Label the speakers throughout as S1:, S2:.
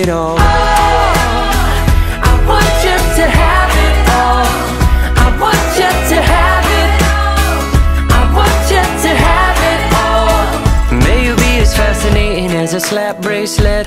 S1: it all. I want you to have it all. I want you to have it. I want you to have it all. May you be as fascinating as a slap bracelet.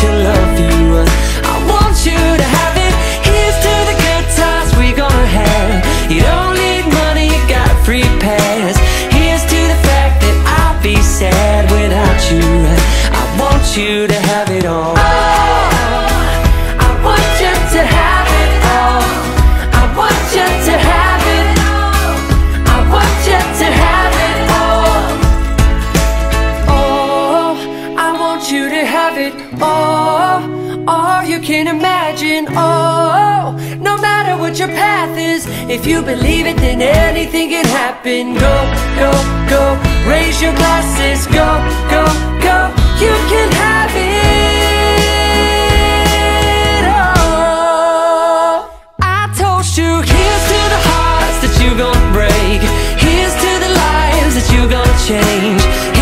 S1: I want you to have it. Here's to the good times we gonna have. You don't need money, you got a free pass. Here's to the fact that I'll be sad without you. I want you to can imagine. Oh, no matter what your path is, if you believe it, then anything can happen. Go, go, go. Raise your glasses. Go, go, go. You can have it all. I toast you. Here's to the hearts that you're gonna break. Here's to the lives that you're gonna change.